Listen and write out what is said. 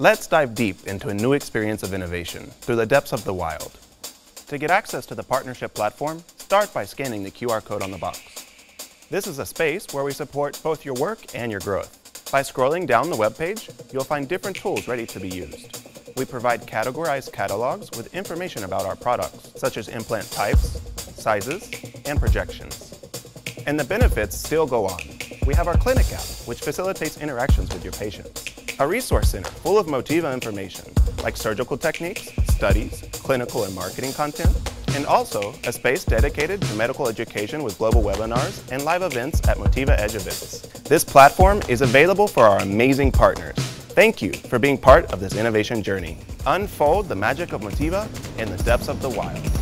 Let's dive deep into a new experience of innovation through the depths of the wild. To get access to the partnership platform, start by scanning the QR code on the box. This is a space where we support both your work and your growth. By scrolling down the web page, you'll find different tools ready to be used. We provide categorized catalogs with information about our products, such as implant types, sizes, and projections. And the benefits still go on. We have our Clinic app, which facilitates interactions with your patients. A resource center full of Motiva information, like surgical techniques, studies, clinical and marketing content, and also a space dedicated to medical education with global webinars and live events at Motiva Edge events. This platform is available for our amazing partners. Thank you for being part of this innovation journey. Unfold the magic of Motiva in the depths of the wild.